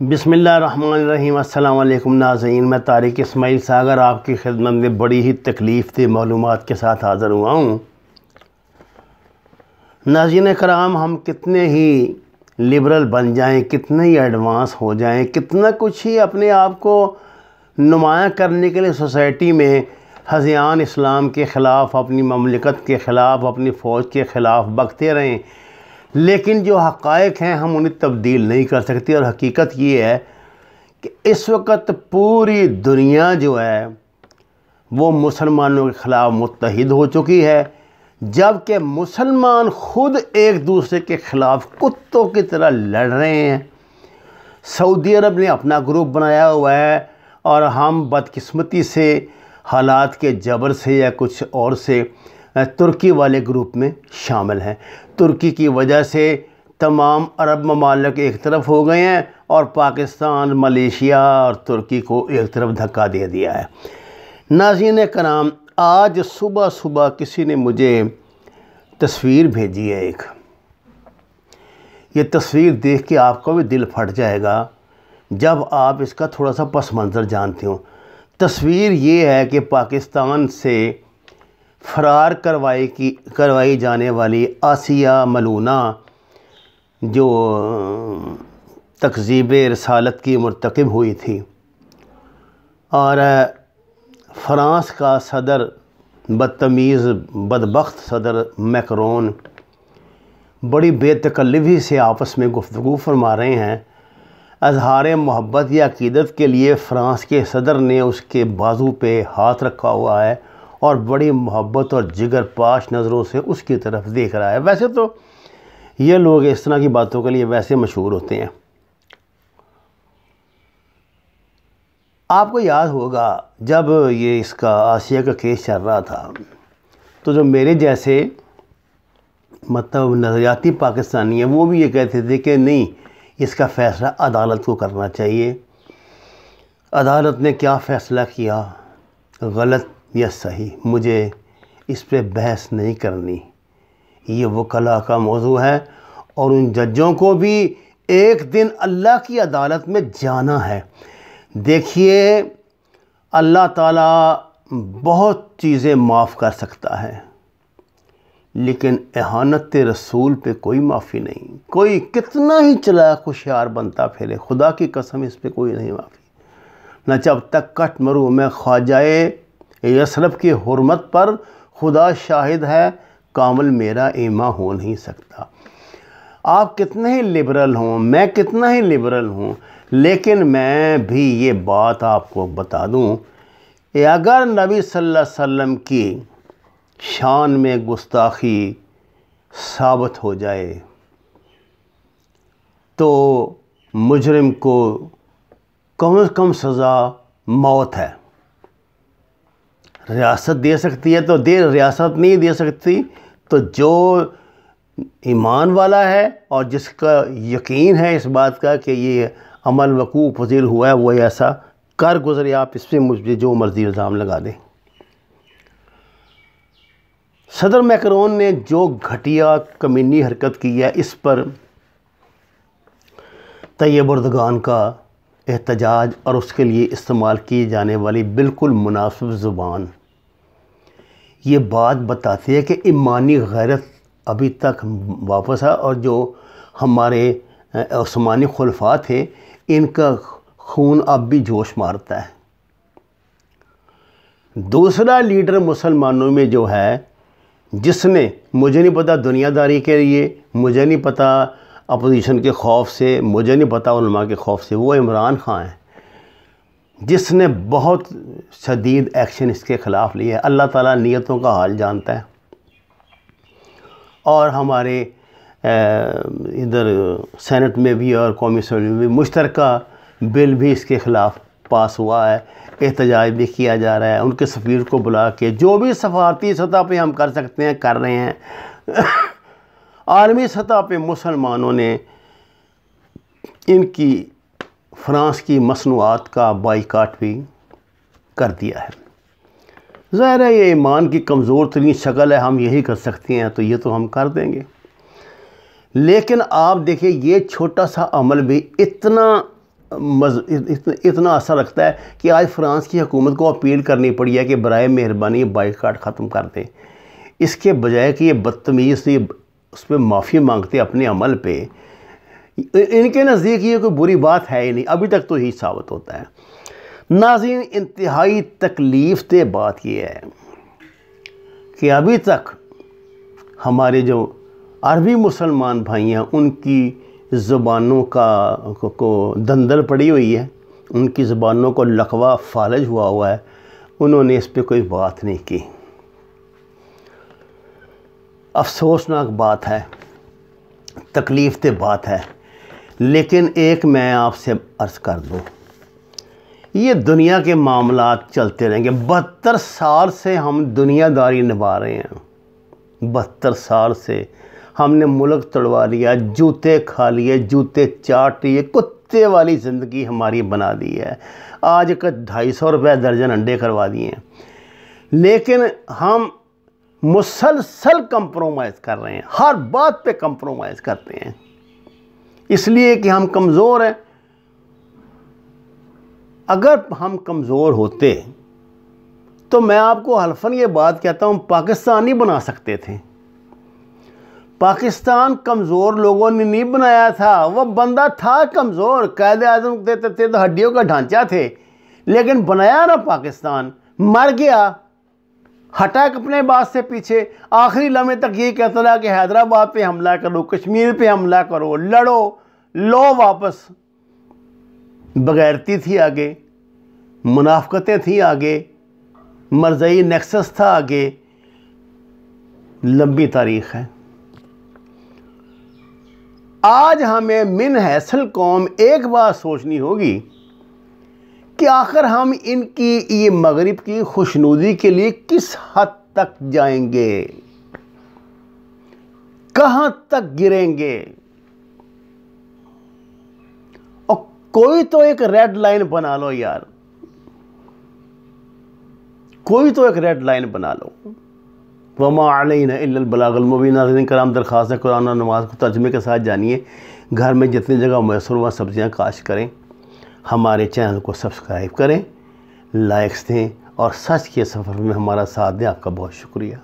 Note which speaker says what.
Speaker 1: बिसमीम अल्लाम नाज़ीन मैं तारिक इसमाइल सागर आपकी खिदमत में बड़ी ही तकलीफ़ थी मालूम के साथ हाज़िर हुआ हूँ। नाजीन कराम, हम कितने ही लिबरल बन जाएँ, कितने ही एडवांस हो जाएँ, कितना कुछ ही अपने आप को नुमाया करने के लिए सोसाइटी में हजियान इस्लाम के ख़िलाफ़, अपनी ममलिकत के ख़िलाफ़, अपनी फ़ौज के ख़िलाफ़ बकते रहें। लेकिन जो हक़ हैं, हम उन्हें तब्दील नहीं कर सकते और हकीकत ये है कि इस वक्त पूरी दुनिया जो है, वो मुसलमानों के ख़िलाफ़ मुतहद हो चुकी है, जबकि मुसलमान ख़ुद एक दूसरे के ख़िलाफ़ कुत्तों की तरह लड़ रहे हैं। सऊदी अरब ने अपना ग्रुप बनाया हुआ है और हम बदकिस्मती से, हालात के जबर से या कुछ और से तुर्की वाले ग्रुप में शामिल हैं। तुर्की की वजह से तमाम अरब ममालक एक तरफ़ हो गए हैं और पाकिस्तान, मलेशिया और तुर्की को एक तरफ़ धक्का दे दिया है। नाजीन कराम, आज सुबह सुबह किसी ने मुझे तस्वीर भेजी है एक। ये तस्वीर देख के आपका भी दिल फट जाएगा जब आप इसका थोड़ा सा पस मंज़र जानते हो। तस्वीर ये है कि पाकिस्तान से फ़रार करवाई की, करवाई जाने वाली आसिया मलूना, जो तकजीब रसालत की मरतकब हुई थी। और फ़्रांस का सदर बदतमीज़, बदबख्त सदर मैक्रोन बड़ी बेतकल्लवी से आपस में गुफ्तु फरमा रहे हैं। अजहार मोहब्बत या अकीदत के लिए फ़्रांस के सदर ने उसके बाजू पे हाथ रखा हुआ है। और बड़ी मोहब्बत और जिगर पाश नज़रों से उसकी तरफ़ देख रहा है। वैसे तो ये लोग इस तरह की बातों के लिए वैसे मशहूर होते हैं। आपको याद होगा, जब ये इसका आसिया का केस चल रहा था तो जो मेरे जैसे मतलब नज़रियाती पाकिस्तानी हैं, वो भी ये कहते थे कि नहीं, इसका फ़ैसला अदालत को करना चाहिए। अदालत ने क्या फ़ैसला किया? गलत या सही, मुझे इस पर बहस नहीं करनी। ये वो कला का मौजू है और उन जजों को भी एक दिन अल्लाह की अदालत में जाना है। देखिए, अल्लाह ताला बहुत चीज़ें माफ़ कर सकता है, लेकिन एहानत रसूल पे कोई माफ़ी नहीं। कोई कितना ही चला खुशियार बनता फिरे, खुदा की कसम इस पर कोई नहीं माफ़ी। न जब तक कट मरू मैं ख्वाजाए यसरफ की हरमत पर खुदा शाहिद है, कामल मेरा ईमा हो नहीं सकता। आप कितने ही लिबरल हों, मैं कितना ही लिबरल हूँ, लेकिन मैं भी ये बात आपको बता दूँ अगर नबी सल्लल्लाहु अलैहि वसल्लम की शान में गुस्ताखी साबित हो जाए तो मुजरिम को कम से कम सज़ा मौत है। रियासत दे सकती है तो दे, रियासत नहीं दे सकती। तो जो ईमान वाला है और जिसका यकीन है इस बात का कि ये अमल वकू पजीर हुआ है, वो ऐसा कर गुजरे, आप इस पर मुझे जो मर्ज़ी इल्ज़ाम लगा दें। सदर मैकरोन ने जो घटिया कमीनी हरकत की है, इस पर तैयब उर्दगान का एहतजाज और उसके लिए इस्तेमाल की जाने वाली बिल्कुल मुनासिब ज़ुबान ये बात बताती है कि ईमानी गैरत अभी तक वापस है और जो हमारे उस्मानी खुलफा थे, इनका खून अब भी जोश मारता है। दूसरा लीडर मुसलमानों में जो है, जिसने, मुझे नहीं पता दुनियादारी के लिए, मुझे नहीं पता अपोजिशन के खौफ से, मुझे नहीं पता उलमा के खौफ से, वो इमरान खान हैं। जिसने बहुत शदीद एक्शन इसके ख़िलाफ़ लिया है। अल्लाह ताला नीयतों का हाल जानता है। और हमारे इधर सेनेट में भी और कौमी असम्बली में भी मुश्तर बिल भी इसके ख़िलाफ़ पास हुआ है। एहतजाज भी किया जा रहा है। उनके सफ़ीर को बुला के जो भी सफारती सतह पे हम कर सकते हैं, कर रहे हैं। आलमी सतह पे मुसलमानों ने इनकी फ्रांस की मसनूआत का बाईकाट भी कर दिया है। ज़ाहिर है, ये ईमान की कमज़ोर तरीन शक्ल है, हम यही कर सकते हैं तो ये तो हम कर देंगे। लेकिन आप देखिए, ये छोटा सा अमल भी इतना मज, इतना असर रखता है कि आज फ्रांस की हुकूमत को अपील करनी पड़ी है कि बर मेहरबानी बाइकाट ख़त्म कर दें। इसके बजाय कि ये बदतमीज़ से उस पर माफ़ी मांगते अपने अमल पे इनके नज़दीक ये कोई बुरी बात है ही नहीं। अभी तक तो यही साबित होता है। नाजीन इंतहाई तकलीफ़ से बात यह है कि अभी तक हमारे जो अरबी मुसलमान भाई हैं उनकी ज़ुबानों का को, को दंदल पड़ी हुई है। उनकी ज़ुबानों को लकवा फालज हुआ हुआ है। उन्होंने इस पर कोई बात नहीं की। अफसोसनाक बात है। तकलीफ़ दे बात है। लेकिन एक मैं आपसे अर्ज़ कर दूँ, ये दुनिया के मामला चलते रहेंगे। बहत्तर साल से हम दुनियादारी निभा रहे हैं। बहत्तर साल से हमने मुल्क तोड़वा लिया, जूते खा लिए, जूते चाट लिए, कुत्ते वाली ज़िंदगी हमारी बना दी है। आज का ढाई सौ रुपये दर्जन अंडे करवा दिए हैं। लेकिन हम मुसलसल कंप्रोमाइज़ कर रहे हैं। हर बात पे कंप्रोमाइज़ करते हैं। इसलिए कि हम कमज़ोर हैं। अगर हम कमज़ोर होते तो मैं आपको हल्फन ये बात कहता हूँ, पाकिस्तान नहीं बना सकते थे। पाकिस्तान कमज़ोर लोगों ने नहीं बनाया था। वह बंदा था कमज़ोर कैद आज़म देते थे तो हड्डियों का ढांचा थे। लेकिन बनाया ना पाकिस्तान, मर गया। हटा अपने बात से पीछे। आखिरी लम्हे तक ये कहता रहा कि हैदराबाद पे हमला करो, कश्मीर पे हमला करो, लड़ो, लो वापस। बगैरती थी आगे मुनाफ्तें थी आगे, मरजई नेक्सस था आगे। लंबी तारीख है। आज हमें मिन हैसल कौम एक बात सोचनी होगी कि आखिर हम इनकी ये मगरिब की खुशनुदी के लिए किस हद तक जाएँगे? कहाँ तक गिरेंगे? और कोई तो एक रेड लाइन बना लो यार। कोई तो एक रेड लाइन बना लो। वमा अलबलागलमुबीन कराम दरख्वास्त कुरान नमाज़ को तर्जमे के साथ जानिए। घर में जितनी जगह मैसर हुआ सब्ज़ियाँ काश करें। हमारे चैनल को सब्सक्राइब करें, लाइक्स दें और सच के सफ़र में हमारा साथ दें। आपका बहुत शुक्रिया।